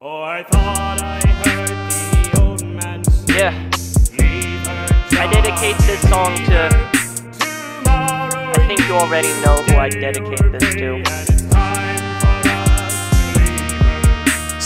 Oh, I thought I heard the old man say, Yeah, I dedicate this song to. I think you already know who I dedicate this to.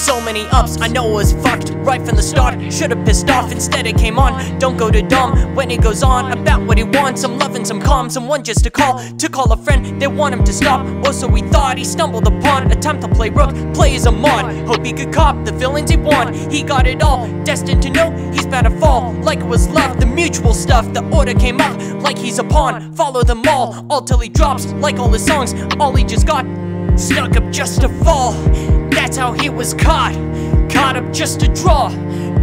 So many ups, I know it was fucked right from the start. Should've pissed off, instead it came on. Don't go to dumb when it goes on about what he wants. Some love and some calm, someone just to call. To call a friend, they want him to stop. Or so he thought, he stumbled upon a time to play rook, play as a mod. Hope he could cop the feelings he won. He got it all, destined to know he's bound to fall. Like it was love, the mutual stuff. The order came up like he's a pawn. Follow them all, all till he drops. Like all his songs, all he just got Stuck up just to fall. That's how he was caught. Caught up just to draw.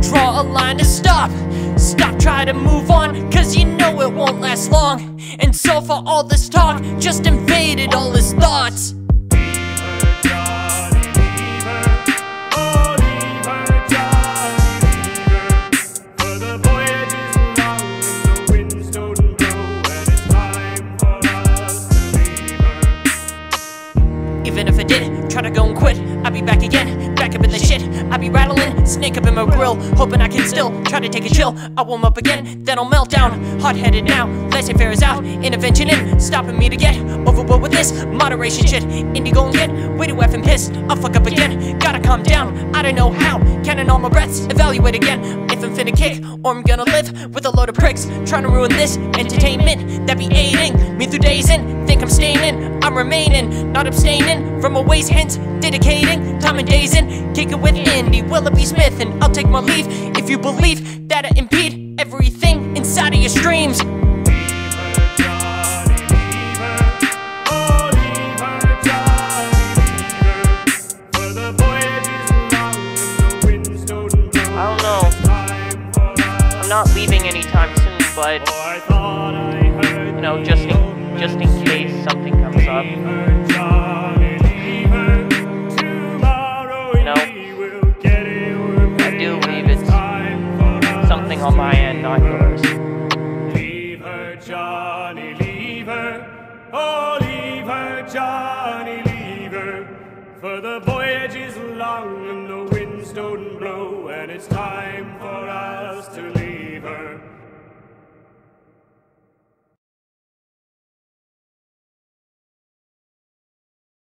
Draw a line to stop. Stop trying to move on, cause you know it won't last long. And so for all this talk, just invaded all his thoughts. Even if I did try to go and quit, I'd be back again, back up in the shit. I'd be rattling, snake up in my grill, hoping I can still try to take a chill. I warm up again, then I'll melt down. Hot headed now, laissez faire is out, intervention in, stopping me to get overboard with this moderation shit. Indigo and get way too effing pissed. I'll fuck up again, gotta calm down. I don't know how, counting all my breaths, evaluate again. If I'm finna kick, or I'm gonna live with a load of pricks, trying to ruin this entertainment that be aiding me through days in. Think I'm staying in, I'm remaining, not abstaining from a ways hence, dedicating time and days in. Kick it with Indy Willoughby Smith, and I'll take my leave if you believe that I impede everything inside of your streams. I'm not leaving anytime soon, but you know, just in just in case something comes up. You know, I do believe it's Something on my end, not yours. Leave her, Johnny, leave her. Oh, leave her, Johnny, leave her. For the voyage is long and the winds don't blow, and it's time